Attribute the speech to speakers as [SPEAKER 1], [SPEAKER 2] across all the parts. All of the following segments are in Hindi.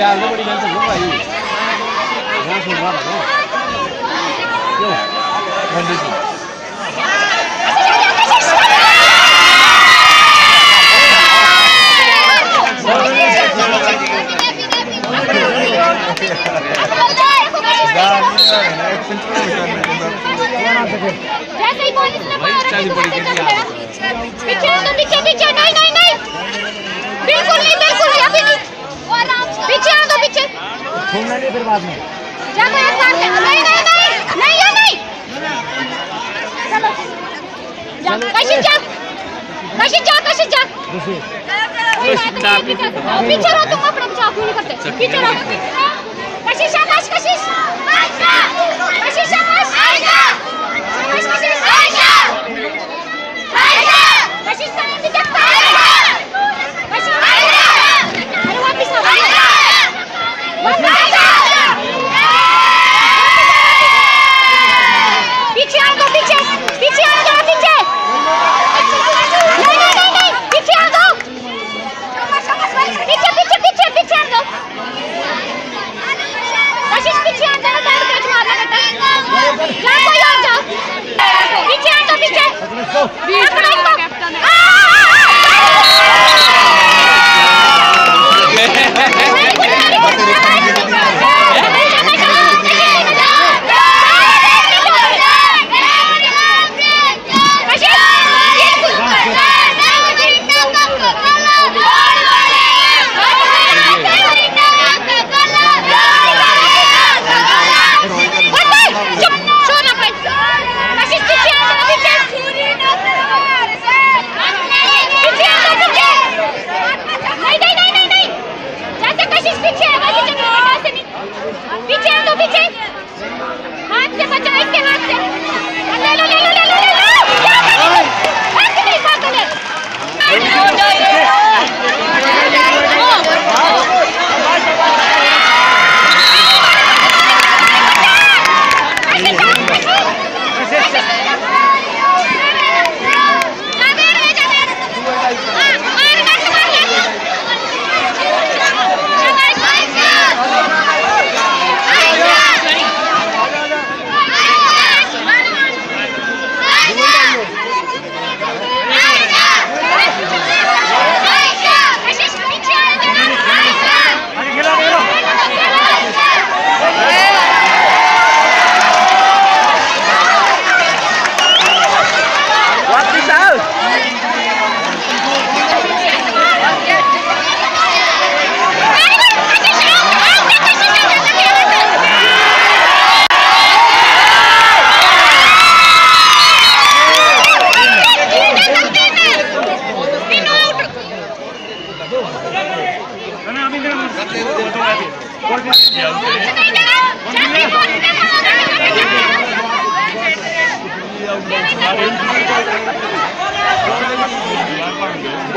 [SPEAKER 1] Yeah, nobody wants to look at you. That's what I'm hundred में
[SPEAKER 2] जैसे ही बोली इसने
[SPEAKER 1] बोला रही
[SPEAKER 2] पीछे तुम पीछे पीछे नहीं नहीं नहीं बिल्कुल नहीं बिल्कुल नहीं अभी नहीं। पीछे आ दो पीछे
[SPEAKER 1] घूमना नहीं फिर बाद में।
[SPEAKER 2] जाओ यार साथ में नहीं चलो जा। कशिश जा कशिश जा। कशिश जा पीछे रहो तुम अपना बचाव क्यों नहीं करते। पीछे रहो। कशिश शाबाश कशिश कशिश शाबाश।
[SPEAKER 1] Dito!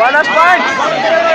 [SPEAKER 1] One up punch!